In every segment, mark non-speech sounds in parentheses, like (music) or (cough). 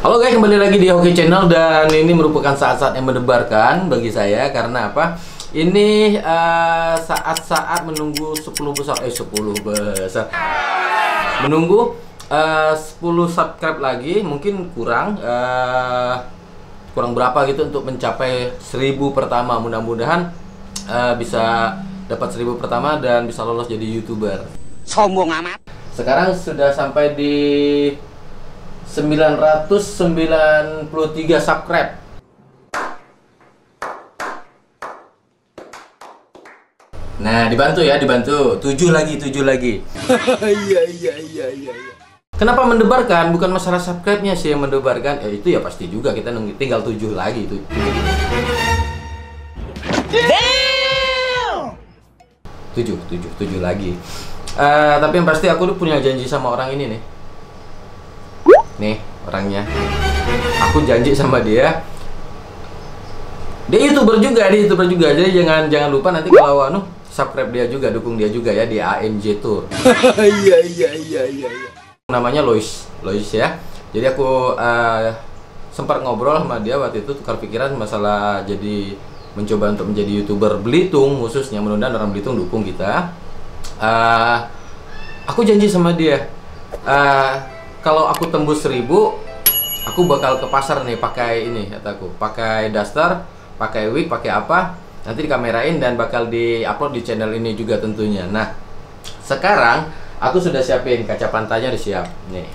Halo guys, kembali lagi di Hoki Channel dan ini merupakan saat-saat yang mendebarkan bagi saya karena apa? Ini eh, saat-saat menunggu 10 besar eh 10 besar. Menunggu eh, 10 subscribe lagi, mungkin kurang eh, kurang berapa gitu untuk mencapai 1000 pertama. Mudah-mudahan eh, bisa dapat 1000 pertama dan bisa lolos jadi YouTuber. sombong amat Sekarang sudah sampai di 993 subscribe. Nah, dibantu ya, dibantu. 7 lagi, 7 lagi. (laughs) iya iya iya iya Kenapa mendebarkan? Bukan masalah subscribe-nya sih yang mendebarkan. Ya itu ya pasti juga kita nunggu tinggal 7 lagi itu. Tujuh, tujuh, tujuh lagi. Eh, tapi yang pasti aku tuh punya janji sama orang ini nih. Nih orangnya. Aku janji sama dia. Dia youtuber juga, dia youtuber juga. Jadi jangan jangan lupa nanti kalau anu subscribe dia juga, dukung dia juga ya di AMJ Tour. (laughs) iya iya iya iya iya namanya Lois Lois ya jadi aku eh, sempat ngobrol sama dia waktu itu tukar pikiran masalah jadi mencoba untuk menjadi youtuber Belitung khususnya mudah-mudahan orang Belitung dukung kita Eh, aku janji sama dia eh, kalau aku tembus seribu aku bakal ke pasar nih pakai ini kataku pakai daster pakai wig pakai apa nanti dikamerain dan bakal diupload di channel ini juga tentunya nah sekarang aku sudah siapin kaca pantainya udah siap. Nih.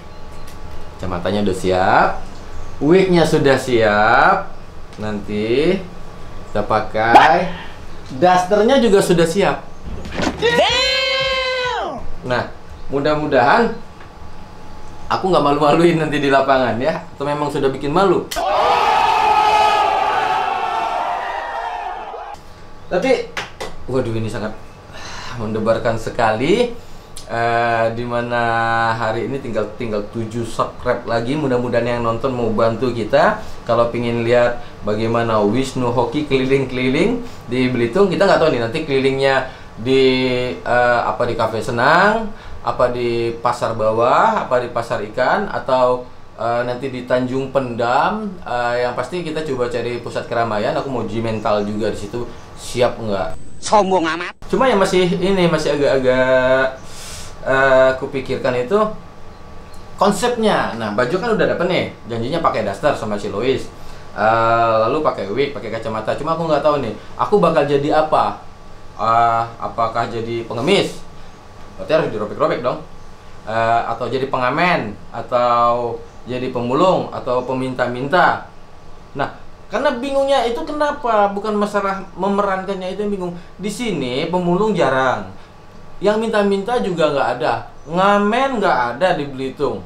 Kacamatanya udah siap. Wignya sudah siap. Nanti kita pakai dasternya juga sudah siap. Nah, mudah-mudahan aku nggak malu-maluin nanti di lapangan ya. Atau memang sudah bikin malu. Tapi, waduh ini sangat mendebarkan sekali. Eh, di mana hari ini tinggal tinggal 7 subscribe lagi mudah-mudahan yang nonton mau bantu kita kalau pingin lihat bagaimana Wisnu Hoki keliling-keliling di Belitung kita nggak tahu nih nanti kelilingnya di eh, apa di kafe senang apa di pasar bawah apa di pasar ikan atau eh, nanti di Tanjung Pendam Eh, yang pasti kita coba cari pusat keramaian aku mau G mental juga di situ siap nggak sombong amat Cuma yang masih ini masih agak-agak eh kupikirkan itu konsepnya. Nah, baju kan udah dapet nih. Janjinya pakai daster sama si Lois. Eh, lalu pakai wig, pakai kacamata. Cuma aku nggak tahu nih, aku bakal jadi apa? Eh, apakah jadi pengemis? Berarti harus dirobek-robek dong. Eh, atau jadi pengamen, atau jadi pemulung, atau peminta-minta. Nah, karena bingungnya itu kenapa? Bukan masalah memerankannya itu yang bingung. Di sini pemulung jarang. Yang minta-minta juga nggak ada. Ngamen nggak ada di Belitung.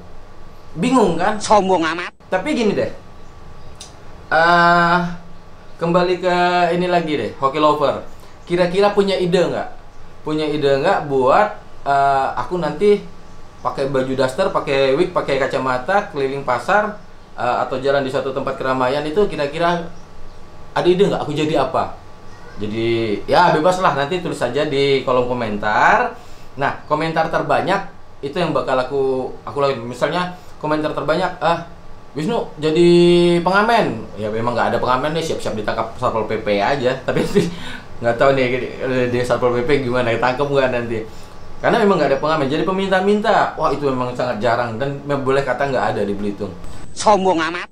Bingung kan? sombong amat Tapi gini deh. eh kembali ke ini lagi deh, hoki lover. Kira-kira punya ide nggak? Punya ide nggak buat eh, aku nanti pakai baju daster, pakai wig, pakai kacamata, keliling pasar eh, atau jalan di suatu tempat keramaian itu kira-kira ada ide nggak? Aku jadi apa? Jadi ya bebas lah nanti tulis saja di kolom komentar. Nah komentar terbanyak itu yang bakal aku aku lakuin. Misalnya komentar terbanyak ah Wisnu jadi pengamen ya memang nggak ada pengamen nih siap-siap ditangkap satpol pp aja tapi (laughs) nggak tahu nih di satpol pp gimana ditangkap nggak nanti karena memang nggak ada pengamen. Jadi peminta-minta wah itu memang sangat jarang dan boleh kata nggak ada di Belitung. Sombong amat.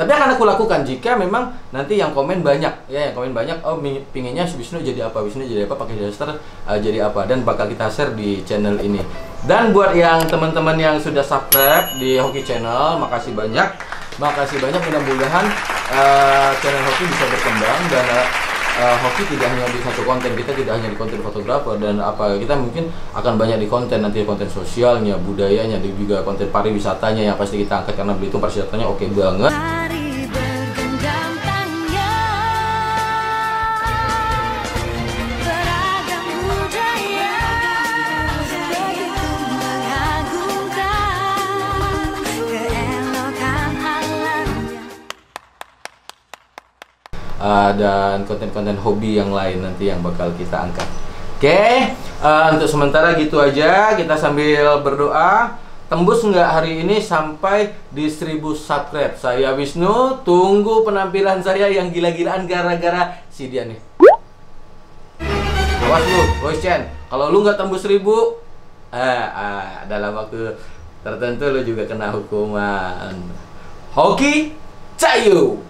Tapi akan aku lakukan jika memang nanti yang komen banyak ya yang komen banyak oh pinginnya si Wisnu jadi apa Wisnu jadi apa pakai daster eh, jadi apa dan bakal kita share di channel ini. Dan buat yang teman-teman yang sudah subscribe di Hoki Channel makasih banyak. Makasih banyak mudah-mudahan eh, channel Hoki bisa berkembang dan eh, eh, Hoki tidak hanya di satu konten kita tidak hanya di konten fotografer dan apa kita mungkin akan banyak di konten nanti konten sosialnya budayanya dan juga konten pariwisatanya yang pasti kita angkat karena Belitung pariwisatanya oke banget uh, dan konten-konten hobi yang lain nanti yang bakal kita angkat. Oke, uh, untuk sementara gitu aja kita sambil berdoa tembus nggak hari ini sampai di 1000 subscribe. Saya Wisnu, tunggu penampilan saya yang gila-gilaan gara-gara si dia nih. Awas lu, Boys Chen. Kalau lu nggak tembus 1000, eh, ah, dalam waktu tertentu lu juga kena hukuman. Hoki Cayu.